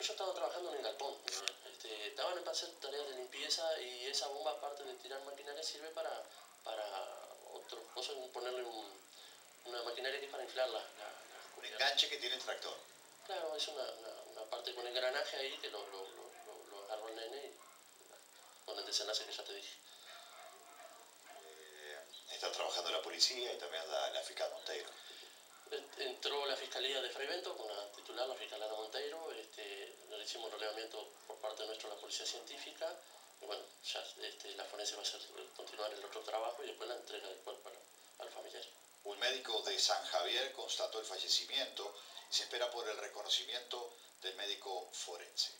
Yo estaba trabajando en el galpón. Este, estaban para hacer tareas de limpieza y esa bomba, aparte de tirar maquinaria, sirve para, para otro cosa, ponerle una maquinaria que es para inflar la, Un enganche que tiene el tractor. Claro, es una, una, parte con engranaje ahí que lo, lo, lo, lo agarró el nene y con el desenlace que ya te dije. Eh, está trabajando la policía y también la, la fiscal Monteiro. Entró la Fiscalía de Freivento con la titular, la fiscal Ana Monteiro, este, hicimos relevamiento por parte nuestra la Policía Científica, y bueno, ya este, la forense va a ser, continuar el otro trabajo y después la entrega del cuerpo al, al familiar. Un médico de San Javier constató el fallecimiento y se espera por el reconocimiento del médico forense.